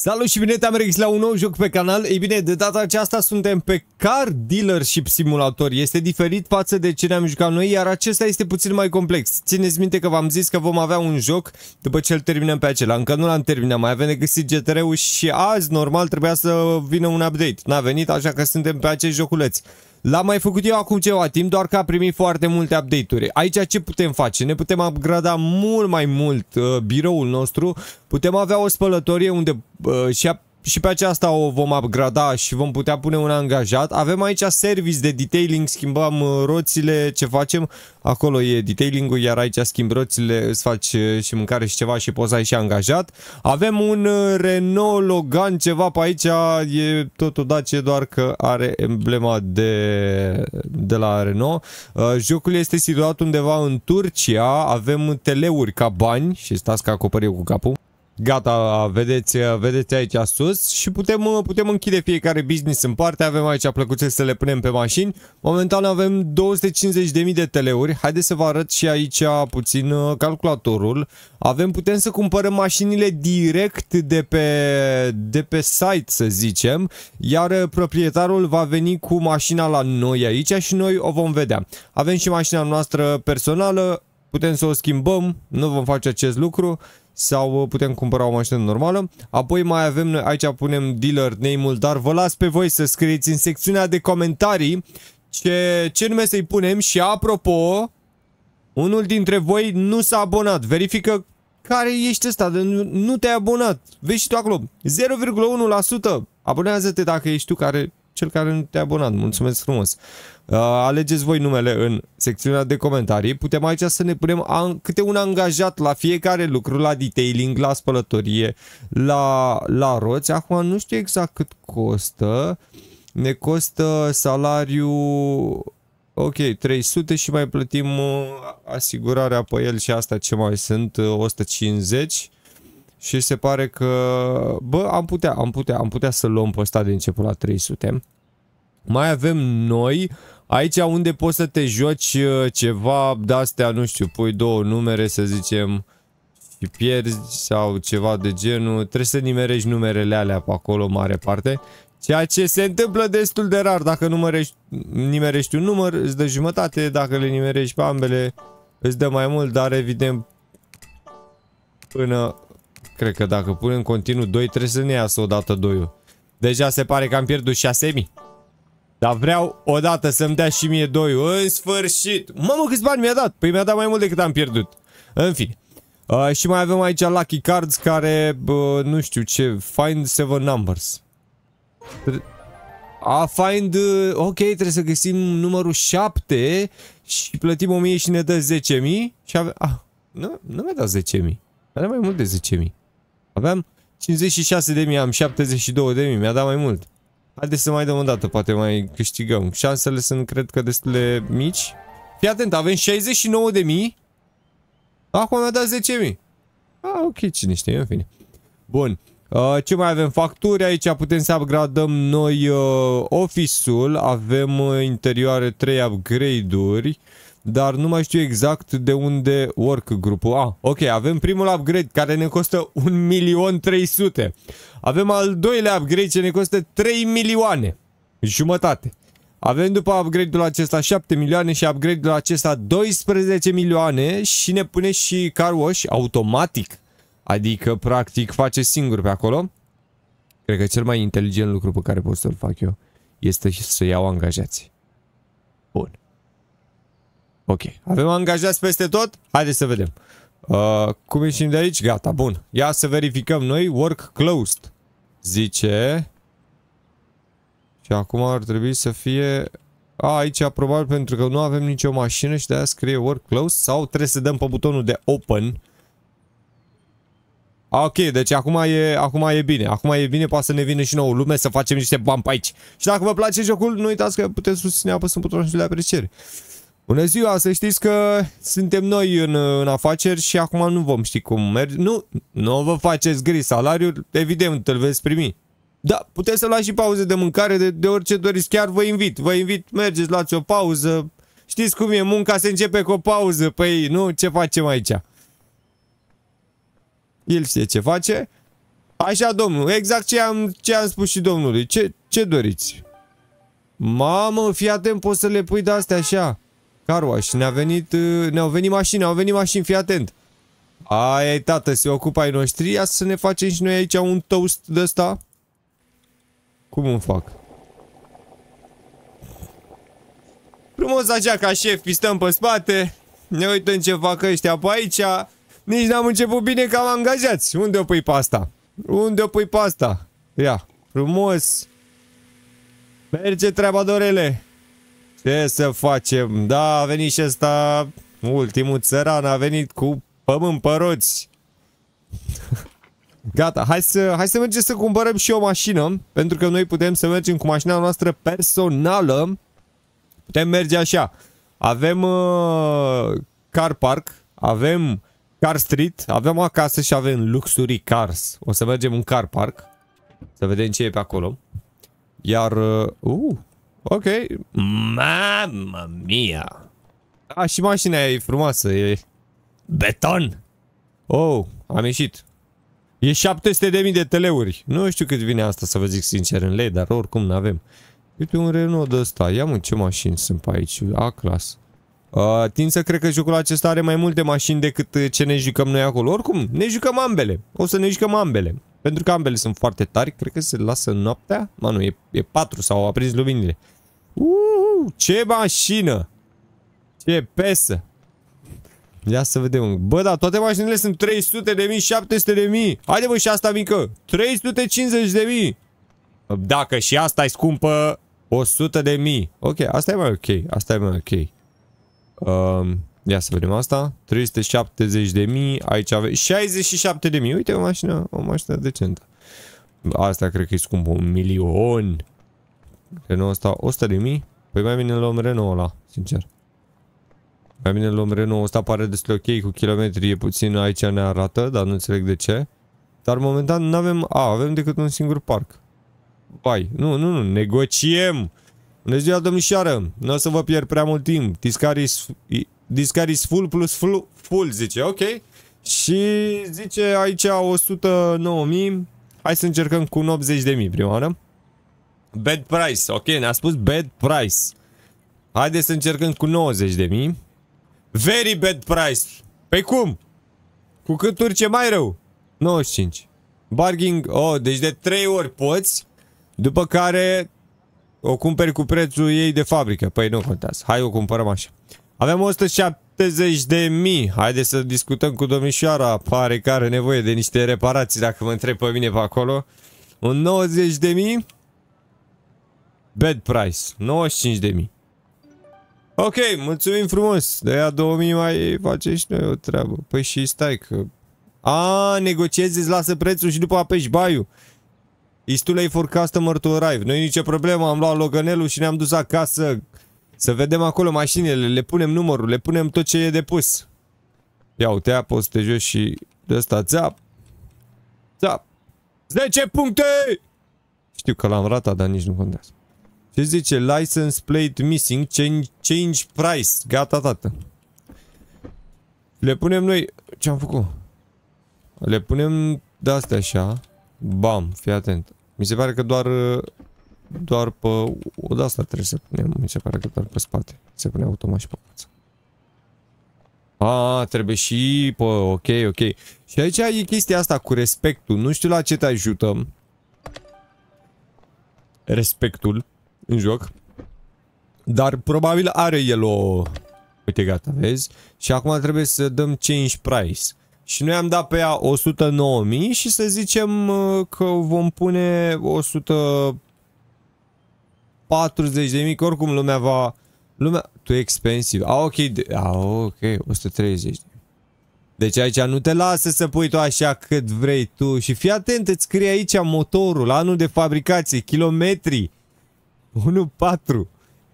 Salut și bine te-am registrat la un nou joc pe canal. Ei bine, de data aceasta suntem pe Car Dealership Simulator. Este diferit față de ce ne-am jucat noi, iar acesta este puțin mai complex. Țineți minte că v-am zis că vom avea un joc după ce îl terminăm pe acela. Încă nu l-am terminat, mai avem de găsit GTR-ul și azi, normal, trebuia să vină un update. N-a venit, așa că suntem pe acest joculeț. L-am mai făcut eu acum ceva timp, doar că a primit foarte multe update-uri. Aici ce putem face? Ne putem upgrada mult mai mult uh, biroul nostru. Putem avea o spălătorie unde uh, și și pe aceasta o vom upgrada și vom putea pune un angajat. Avem aici service de detailing, schimbăm uh, roțile, ce facem? Acolo e detailing-ul, iar aici schimb roțile, îți faci uh, și mâncare și ceva și poți să ai și angajat. Avem un uh, Renault Logan, ceva pe aici, e totul Dacia, doar că are emblema de, de la Renault. Jocul este situat undeva în Turcia, avem teleuri ca bani și stați că acoperi cu capul. Gata, vedeți, vedeți aici sus și putem, putem închide fiecare business în parte. Avem aici plăcuțe să le punem pe mașini. Momentan avem 250.000 de teleuri. Haideți să vă arăt și aici puțin uh, calculatorul. Avem, putem să cumpărăm mașinile direct de pe, de pe site, să zicem. Iar uh, proprietarul va veni cu mașina la noi aici și noi o vom vedea. Avem și mașina noastră personală. Putem să o schimbăm, nu vom face acest lucru sau uh, putem cumpăra o mașină normală. Apoi mai avem, aici punem dealer name-ul, dar vă las pe voi să scrieți în secțiunea de comentarii ce, ce nume să-i punem și apropo, unul dintre voi nu s-a abonat. Verifică care ești ăsta, nu, nu te-ai abonat. Vezi și tu acolo, 0,1%. Abonează-te dacă ești tu care cel care nu te-a abonat. Mulțumesc frumos! Uh, alegeți voi numele în secțiunea de comentarii. Putem aici să ne punem an, câte un angajat la fiecare lucru, la detailing, la spălătorie, la, la roți. Acum nu știu exact cât costă. Ne costă salariu ok, 300 și mai plătim uh, asigurarea pe el și asta ce mai sunt, 150 uh, și se pare că, bă, am putea, am putea, am putea să luăm pe ăsta de început la 300. Mai avem noi, aici unde poți să te joci uh, ceva de-astea, nu știu, pui două numere, să zicem, și pierzi sau ceva de genul, trebuie să nimerești numerele alea pe acolo, mare parte. Ceea ce se întâmplă destul de rar, dacă numerești, nimerești un număr, îți dă jumătate, dacă le nimerești pe ambele, îți dă mai mult, dar evident până Cred că dacă punem continuu 2, trebuie să ne iasă odată 2 Deja se pare că am pierdut 6000. Dar vreau odată să-mi dea și mie 2 În sfârșit. Mamă, câți bani mi-a dat? Păi mi-a dat mai mult decât am pierdut. În fine. Uh, și mai avem aici Lucky Cards care, uh, nu știu ce, find 7 numbers. A, find, uh, ok, trebuie să găsim numărul 7 și plătim 1000 și ne dă 10.000 și avem, ah, nu, nu mi-a dat 10.000. Are mai mult de 10.000. Aveam 56 de mii, am 72 de mii, mi-a dat mai mult. Haideți să mai dăm o dată, poate mai câștigăm. Șansele sunt, cred că, destul de mici. Fii atent, avem 69 de mii. Acum mi-a dat 10 mii. Ah, ok, cine știe, în fine. Bun. Uh, ce mai avem? Facturi, aici putem să upgradăm noi uh, office-ul, avem uh, interioare 3 upgrade-uri dar nu mai știu exact de unde work grupul. Ah, ok, avem primul upgrade care ne costă 1.300.000. Avem al doilea upgrade ce ne costă 3 milioane. Jumătate. Avem după upgrade-ul acesta 7 milioane și upgrade-ul acesta 12 milioane și ne pune și car wash automatic. Adică, practic, face singur pe acolo. Cred că cel mai inteligent lucru pe care pot să-l fac eu este să iau angajați. Bun. Ok. Avem angajați peste tot? Haideți să vedem. Uh, cum ieșim de aici? Gata, bun. Ia să verificăm noi. Work closed. Zice. Și acum ar trebui să fie... A, aici probabil pentru că nu avem nicio mașină și de-aia scrie work closed sau trebuie să dăm pe butonul de open. A, ok, deci acum e, acum e bine. Acum e bine, poate să ne vină și nouă lume să facem niște bani pe aici. Și dacă vă place jocul, nu uitați că puteți susține apăsând butonul de apreciere. Bună ziua, să știți că suntem noi în, în afaceri și acum nu vom ști cum merge. Nu, nu vă faceți gri, salariul evident îl veți primi. Da, puteți să luați și pauze de mâncare de, de orice doriți, chiar vă invit. Vă invit, mergeți, luați o pauză. Știți cum e, munca se începe cu o pauză, păi nu, ce facem aici? El știe ce face. Așa, domnul, exact ce am, ce am spus și domnului. Ce, ce doriți? Mamă, fii atent, poți să le pui de astea așa. Carwash, ne-a venit, uh, ne-au venit mașini, au venit mașini, fii atent. Aia e, tată, se ocupă ai noștri, ia să ne facem și noi aici un toast de ăsta. Cum îmi fac? Frumos așa ca șef, stăm pe spate, ne uităm ce fac ăștia pe aici. Nici n-am început bine că am angajați. Unde o pui pe asta? Unde o pui pe asta? Ia, frumos. Merge treaba, Dorele. Ce să facem? Da, a venit și ăsta, ultimul țăran, a venit cu pământ pe roți. Gata, hai să, hai să mergem să cumpărăm și o mașină, pentru că noi putem să mergem cu mașina noastră personală. Putem merge așa. Avem uh, car park, avem car street, avem acasă și avem luxury cars. O să mergem în car park. Să vedem ce e pe acolo. Iar... Uh, uh ok. Mamma mia! A, și mașina e frumoasă, e beton. Oh, am ieșit. E 700 de mii de teleuri. Nu știu cât vine asta să vă zic sincer în lei, dar oricum nu avem. Uite un Renault de ăsta. Ia mă, ce mașini sunt pe aici? A-class. Uh, tind să cred că jocul acesta are mai multe mașini decât uh, ce ne jucăm noi acolo. Oricum, ne jucăm ambele. O să ne jucăm ambele. Pentru că ambele sunt foarte tari. Cred că se lasă noaptea. Mă, nu, e, e 4 sau au aprins luminile. Uh, ce mașină! Ce pesă! Ia să vedem. Bă, da, toate mașinile sunt 300 de mii, 700 de mii. Haide bă, și asta mică. 350 de mii. Dacă și asta e scumpă, 100 de mii. Ok, asta e mai ok. Asta e mai ok. Um, ia să vedem asta. 370 de mii. Aici avem 67 de mii. Uite o mașină, o mașină decentă. Asta cred că e scumpă. Un milion. Renault ăsta 100 de mii. Păi mai bine luăm Renault ăla, sincer. Mai bine luăm Renault ăsta, pare destul ok cu kilometri, e puțin aici ne arată, dar nu înțeleg de ce. Dar momentan nu avem, a, avem decât un singur parc. Bai, nu, nu, nu, negociem. Bună ziua, domnișoară, nu o să vă pierd prea mult timp. Discaris, discaris full plus full, full, zice, ok. Și zice aici 109.000. Hai să încercăm cu 80.000 prima oară. Bad price, ok, ne-a spus bad price. Haideți să încercăm cu 90.000. Very bad price. Pe cum? Cu cât urce mai rău? 95. Barging, oh, deci de 3 ori poți, după care o cumperi cu prețul ei de fabrică. Păi nu contează. Hai o cumpărăm așa. Avem 170 de mii. Haideți să discutăm cu domnișoara. Pare că are nevoie de niște reparații dacă mă întreb pe mine pe acolo. Un 90 de mii. Bad price. 95 de mii. Ok, mulțumim frumos. De aia 2000 mai face și noi o treabă. Păi și stai că... A, negociezi, îți lasă prețul și după apeși baiul. Is too late for customer to arrive. Nu e nicio problemă, am luat loganelul și ne-am dus acasă să vedem acolo mașinile, le punem numărul, le punem tot ce e de pus. Ia uite, apă să te joci și de ăsta, țap. Țap. 10 puncte! Știu că l-am ratat, dar nici nu contează. Ce zice? License plate missing, change, change price. Gata, tată. Le punem noi... Ce am făcut? Le punem de-astea așa. Bam, fii atent. Mi se pare că doar doar pe o de asta trebuie să punem. Mi se pare că doar pe spate. Se pune automat și pe față. A, trebuie și pe... Ok, ok. Și aici e chestia asta cu respectul. Nu știu la ce te ajută. Respectul în joc. Dar probabil are el o... Uite, gata, vezi? Și acum trebuie să dăm change price. Și noi am dat pe ea 109.000 și să zicem uh, că vom pune 140.000, că oricum lumea va... Lumea... Tu expensive. A, ok. A, ok. 130. Deci aici nu te lasă să pui tu așa cât vrei tu. Și fii atent, îți scrie aici motorul, anul de fabricație, kilometri. 1.4.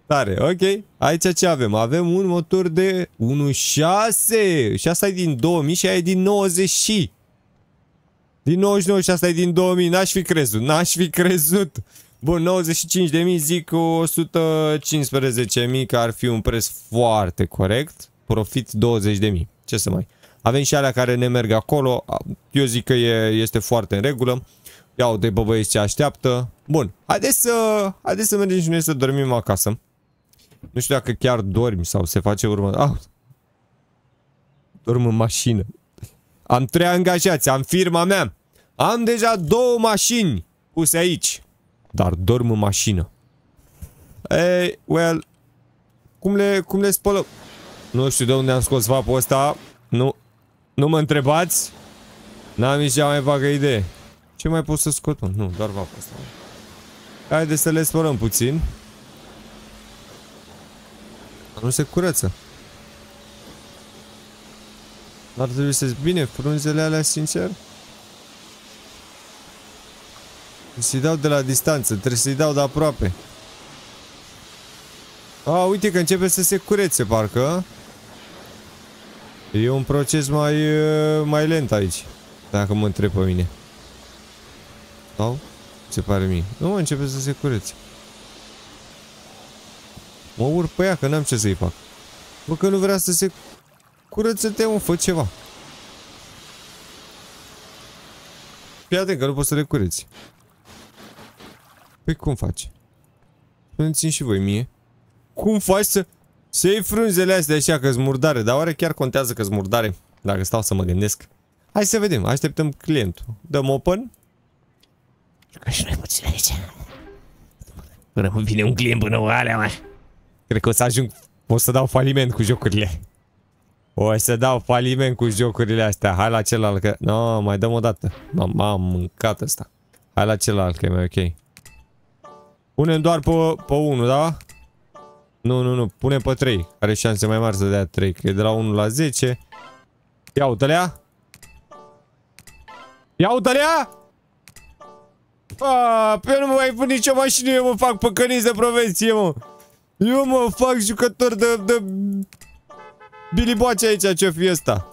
Tare, ok. Aici ce avem? Avem un motor de 1.6 și asta e din 2000 și aia e din 90 și. Din 99 și asta e din 2000. N-aș fi crezut, n-aș fi crezut. Bun, 95.000 zic cu 115.000 că ar fi un preț foarte corect. Profit 20.000. Ce să mai... Avem și alea care ne merg acolo. Eu zic că e, este foarte în regulă. Ia uite bă băieți ce așteaptă. Bun, haideți să, haideți să mergem și noi să dormim acasă. Nu știu dacă chiar dormi sau se face urmă. Ah, dorm în mașină. Am trei angajați, am firma mea. Am deja două mașini puse aici. Dar dorm în mașină. Ei, well, cum le, cum le spălăm? Nu știu de unde am scos vapul ăsta. Nu, nu mă întrebați. N-am nici cea mai vagă idee. Ce mai pot să scot? Nu, doar vapul ăsta. Haide să le spălăm puțin. Nu se curăță. Ar trebui să bine frunzele alea, sincer. Să-i dau de la distanță, trebuie să-i dau de aproape. A, uite că începe să se curețe, parcă. E un proces mai, mai lent aici. Dacă mă întreb pe mine. Sau? Se pare mie. Nu mă începe să se curețe. Mă urc pe ea, că n-am ce să-i fac. Bă, că nu vrea să se curăță-te, mă, fă ceva. Fii atent că nu poți să le cureți. Păi cum faci? Spuneți-mi și voi mie. Cum faci să... Să iei frunzele astea așa că murdare, dar oare chiar contează că murdare? Dacă stau să mă gândesc. Hai să vedem, așteptăm clientul. Dăm open. Ca și noi puțin aici. Până vine un client până o alea, mă. Cred că o să ajung... O să dau faliment cu jocurile. O să dau faliment cu jocurile astea. Hai la celălalt că... No, mai dăm o dată. M-am mâncat ăsta. Hai la celălalt că e mai ok. Punem doar pe, pe unul, da? Nu, nu, nu. Punem pe 3. Are șanse mai mari să dea 3. Că e de la 1 la 10. Ia uite-lea. Ia uite-lea! Aaa, pe nu mă mai pun nicio mașină, eu mă fac păcăniți de provenție, mă. Eu mă fac jucător de, de Billy Boace aici, ce fi ăsta?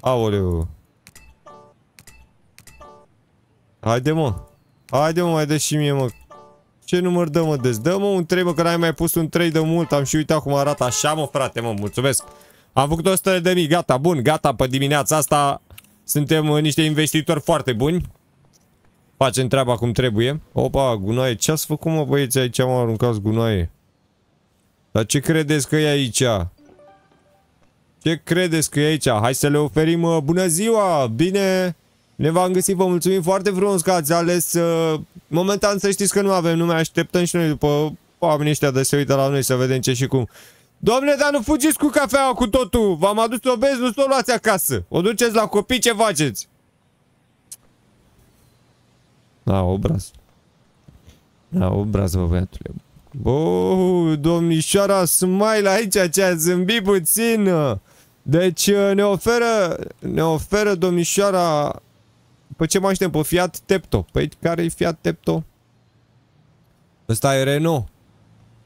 Aoleu. Haide, mă. Haide, mă, mai dă și mie, mă. Ce număr dă, mă, deci? Dă, mă, un 3, mă, că n-ai mai pus un 3 de mult. Am și uitat cum arată așa, mă, frate, mă, mulțumesc. Am făcut 100 de mii, gata, bun, gata, pe dimineața asta suntem uh, niște investitori foarte buni. Facem treaba cum trebuie. Opa, gunoaie, ce ați făcut, mă, băieți, aici am aruncat gunoaie? Dar ce credeți că e aici? Ce credeți că e aici? Hai să le oferim uh, bună ziua! Bine! Ne v-am găsit, vă mulțumim foarte frumos că ați ales uh, Momentan să știți că nu avem, nu mai așteptăm și noi după oamenii ăștia de se uită la noi să vedem ce și cum Domne, dar nu fugiți cu cafeaua cu totul! V-am adus o bezi, nu să o luați acasă! O duceți la copii, ce faceți? Da, obraz. Da, obraz, bă, băiatule. Bă, domnișoara Smile aici, ce a zâmbit puțin. Deci ne oferă, ne oferă domnișoara... Pe ce mai așteptăm? Pe Fiat Tepto. Păi care e Fiat Tepto? Ăsta e Renault.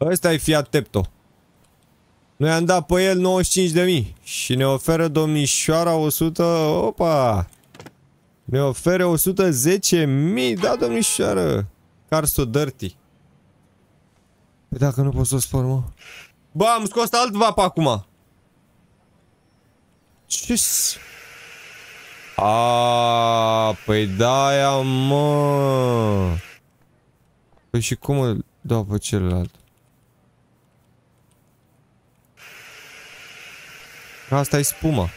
Ăsta e Fiat Tepto. Noi am dat pe el 95.000 și ne oferă domnișoara 100... Opa! Ne oferă 110.000, da domnișoară! Carso Dirty. Păi dacă nu pot să o spun, mă. Bă, am scos alt vap acum. ce -s? A, păi da, ia mă. Păi și cum îl dau pe celălalt? Asta e spuma.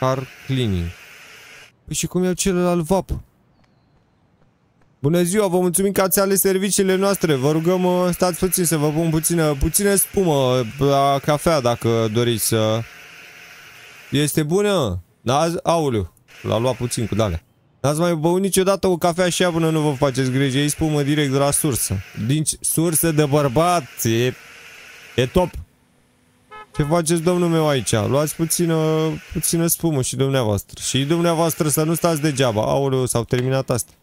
Car cleaning. Păi și cum iau celălalt vap? Bună ziua, vă mulțumim că ați ales serviciile noastre. Vă rugăm, uh, stați puțin să vă pun puțină, puțină spumă la cafea dacă doriți să... Este bună? Da, auleu, l-a luat puțin cu dale. N-ați mai băut niciodată o cafea așa până nu vă faceți griji. Ei spumă direct de la sursă. Din sursă de bărbat. E, e top. Ce faceți, domnul meu, aici? Luați puțină, puțină spumă și dumneavoastră. Și dumneavoastră să nu stați degeaba. Aoleu, s-au terminat astea.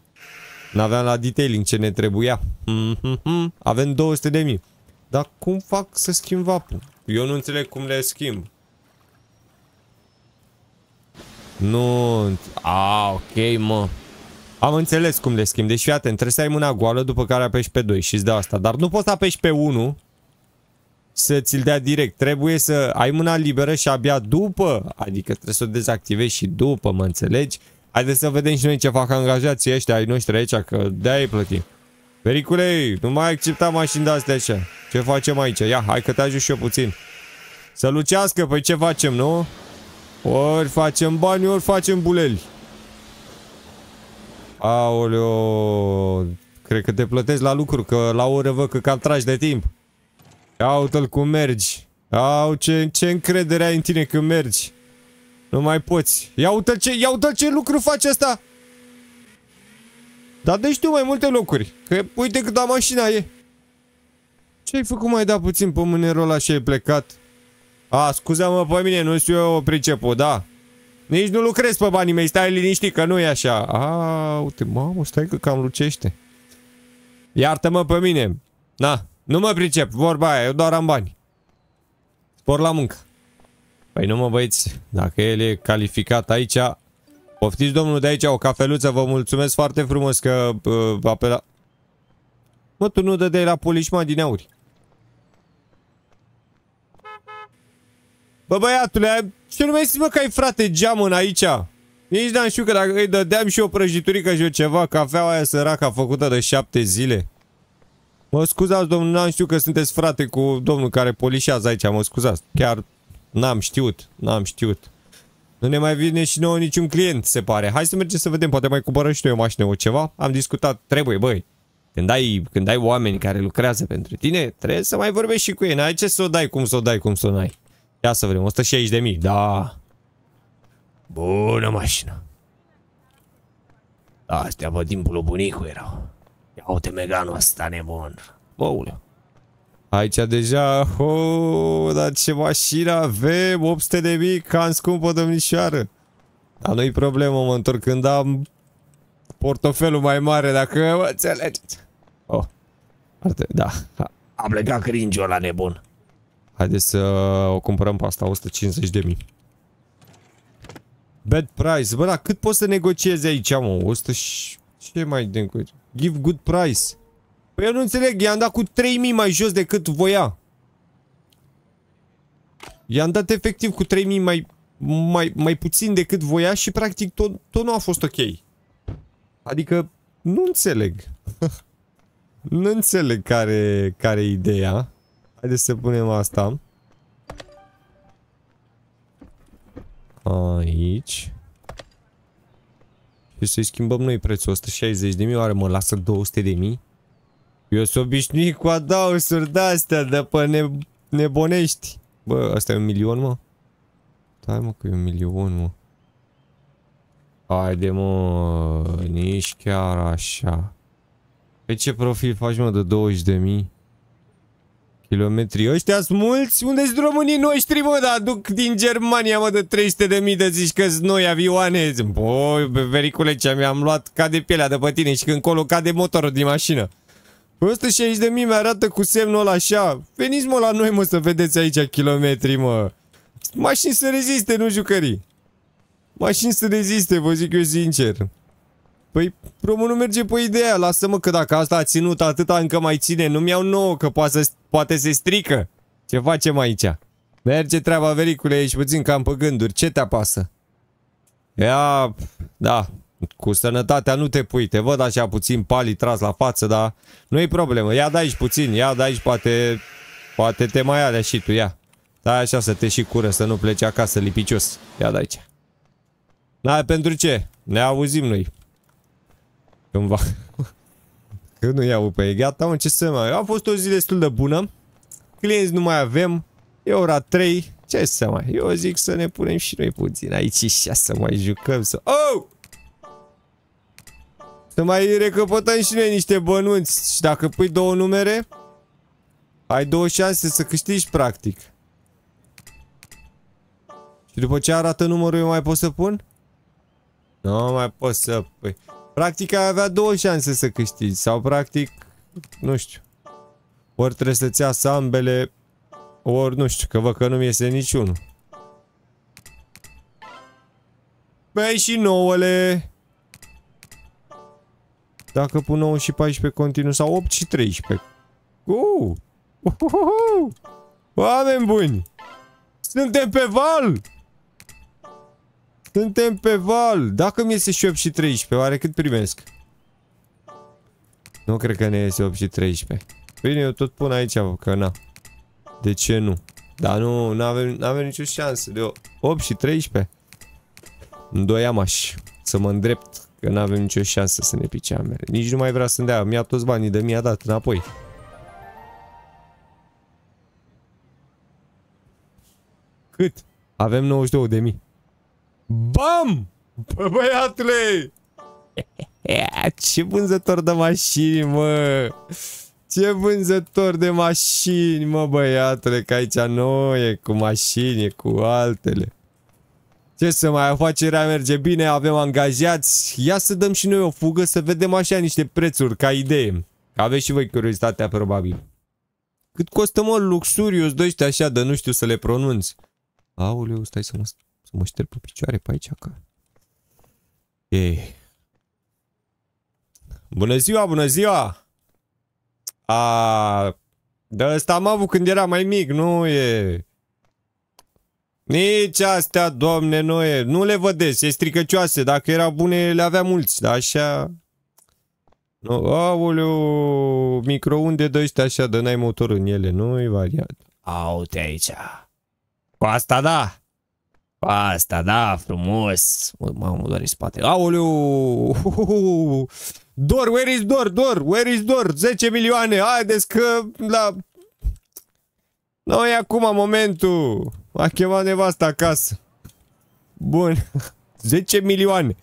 N-aveam la detailing ce ne trebuia. Mm -hmm. Avem 200 de mii. Dar cum fac să schimb vapul? Eu nu înțeleg cum le schimb. Nu... A, ok, mă. Am înțeles cum le schimb. Deci fii atent, trebuie să ai mâna goală, după care apeși pe 2 și îți dau asta. Dar nu poți să apeși pe 1 să ți-l dea direct. Trebuie să ai mâna liberă și abia după, adică trebuie să o dezactivezi și după, mă înțelegi? Haideți să vedem și noi ce fac angajații ăștia ai noștri aici, că de-aia plătim. Pericule, nu mai accepta mașini de-astea așa. Ce facem aici? Ia, hai că te ajut și eu puțin. Să lucească, păi ce facem, nu? Ori facem bani, ori facem buleli. Aoleo, cred că te plătesc la lucru, că la oră văd că cam tragi de timp. Ia uite-l cum mergi. Au, ce, ce încredere ai în tine când mergi. Nu mai poți. Ia uite ce, ia uite ce lucru face asta. Dar deci tu mai multe locuri. Că uite câta mașina e. Ce ai făcut mai da puțin pe mânerul ăla și ai plecat? A, scuza-mă pe mine, nu știu eu priceput, da. Nici nu lucrez pe banii mei, stai liniștit că nu e așa. A, uite, mamă, stai că cam lucește. Iartă-mă pe mine. Na, nu mă pricep, vorba aia, eu doar am bani. Spor la muncă. Păi nu mă băieți, dacă el e calificat aici, poftiți domnul de aici o cafeluță, vă mulțumesc foarte frumos că uh, apela... Mă, tu nu dădeai la polișma din auri. Bă, băiatule, ce nu mai mă că ai frate geamăn aici? Nici n-am știu că dacă îi dădeam și o prăjiturică și o ceva, cafeaua aia săracă făcută de șapte zile. Mă scuzați, domnul, n-am știut că sunteți frate cu domnul care polișează aici, mă scuzați. Chiar n-am știut, n-am știut. Nu ne mai vine și nouă niciun client, se pare. Hai să mergem să vedem, poate mai cumpărăm și noi o mașină o ceva. Am discutat, trebuie, băi. Când ai, când ai oameni care lucrează pentru tine, trebuie să mai vorbești și cu ei. N-ai ce să o dai, cum să o dai, cum să o dai. Ia să vedem, 160 de mii, da. Bună mașină. Astea pe timpul bunicului erau. Ia uite Meganul ăsta nebun. Băule. Aici deja, oh, dar ce mașină avem, 800 de mii, cam scumpă domnișoară. Dar nu-i problemă, mă întorc când am portofelul mai mare, dacă mă înțelegeți. Oh, Arte, da. Am plecat cringe la nebun. Haideți să o cumpărăm pe asta, 150 de mii. Bad price. Bă, dar cât poți să negociezi aici, mă? 100 și... Ce mai de Give good price. Păi eu nu înțeleg, i-am dat cu 3000 mai jos decât voia. I-am dat efectiv cu 3000 mai, mai, mai puțin decât voia și practic tot, tot nu a fost ok. Adică nu înțeleg. nu înțeleg care, care e ideea. Haideți să punem asta. Aici. Și să-i schimbăm noi prețul 160 de mii, oare mă lasă 200 de mii? Eu sunt obișnuit cu adausuri de-astea, de pe ne nebonești. Bă, asta e un milion, mă? Stai mă că e un milion, mă. Haide, mă, nici chiar așa. Pe ce profil faci, mă, de 20 de mii? Kilometri. Ăștia sunt mulți? unde sunt românii noștri, mă? Dar aduc din Germania, mă, de 300 de mii de zici că noi avioane. Băi, vericule, ce mi-am luat ca de pielea de pe tine și când colo cade motorul din mașină. 160 de mii mi-arată cu semnul ăla așa. Veniți, mă, la noi, mă, să vedeți aici kilometri, mă. Mașini să reziste, nu jucării. Mașini să reziste, vă zic eu sincer. Păi, românul merge pe ideea, lasă-mă că dacă asta a ținut atâta încă mai ține, nu-mi iau nouă, că poate, poate se strică. Ce facem aici? Merge treaba, vericule, ești puțin cam pe gânduri, ce te apasă? Ia, da, cu sănătatea nu te pui, te văd așa puțin pali tras la față, dar nu e problemă, ia de aici puțin, ia de aici, poate, poate te mai alea și tu, ia. Da, așa să te și cură, să nu pleci acasă lipicios. Ia de aici. Da, pentru ce? Ne auzim noi. Cândva. Când nu iau pe ei, gata, mă, ce să mai... A fost o zi destul de bună. Clienți nu mai avem. E ora 3. Ce să mai... Eu zic să ne punem și noi puțin aici și să mai jucăm, să... Oh! Să mai recăpătăm și noi niște bănuți. Și dacă pui două numere, ai două șanse să câștigi, practic. Și după ce arată numărul, eu mai pot să pun? Nu mai pot să pui. Practic ai avea două șanse să câștigi. Sau practic, nu știu. Ori trebuie să-ți ia ambele, ori nu știu, că văd că nu-mi iese niciunul. Băi și nouăle. Dacă pun 9 și 14 continuu sau 8 și 13. Uh! Uh, uh, uh. Oameni buni! Suntem pe val! Suntem pe val! Dacă mi iese și 8 și 13, oare cât primesc? Nu cred că ne iese 8 și 13. Bine, eu tot pun aici, că na. De ce nu? Dar nu, nu avem, avem nicio șansă de 8 și 13. Îndoiam aș să mă îndrept, că nu avem nicio șansă să ne pice amere. Nici nu mai vrea să-mi dea, mi-a toți banii de mi-a dat înapoi. Cât? Avem 92 de mii. BAM! Bă, băiatule! Ce vânzător de mașini, mă! Ce vânzător de mașini, mă, băiatule, că aici nu e cu mașini, e cu altele. Ce să mai afacerea merge bine, avem angajați. Ia să dăm și noi o fugă să vedem așa niște prețuri, ca idee. Că aveți și voi curiozitatea, probabil. Cât costă, mă, luxurios de ăștia așa, de nu știu să le pronunți. Aoleu, stai să mă, să mă șterg pe picioare pe aici, că... Ei. Bună ziua, bună ziua! A, de ăsta am avut când era mai mic, nu e... Nici astea, domne, nu e. Nu le vădeți, e stricăcioase. Dacă era bune, le avea mulți, dar așa... Nu, aoleu, microunde de ăștia așa, de n-ai motor în ele, nu e variat. Au-te aici. Cu asta da. Cu asta da, frumos. Mamă, doar spate. Aoleu! Dor, where is Dor? Dor, where is Dor? 10 milioane, haideți că la... Nu e acum momentul. A chemat nevasta acasă. Bun. 10 milioane.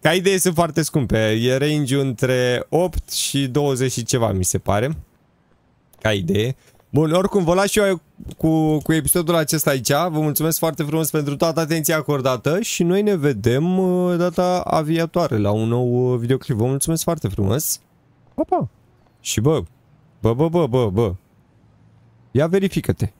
Ca idee sunt foarte scumpe. E range între 8 și 20 și ceva, mi se pare. Ca idee. Bun, oricum, vă las și eu cu, cu episodul acesta aici. Vă mulțumesc foarte frumos pentru toată atenția acordată și noi ne vedem uh, data aviatoare la un nou uh, videoclip. Vă mulțumesc foarte frumos. Pa, pa. Și bă, bă, bă, bă, bă, bă. Ia verifică-te.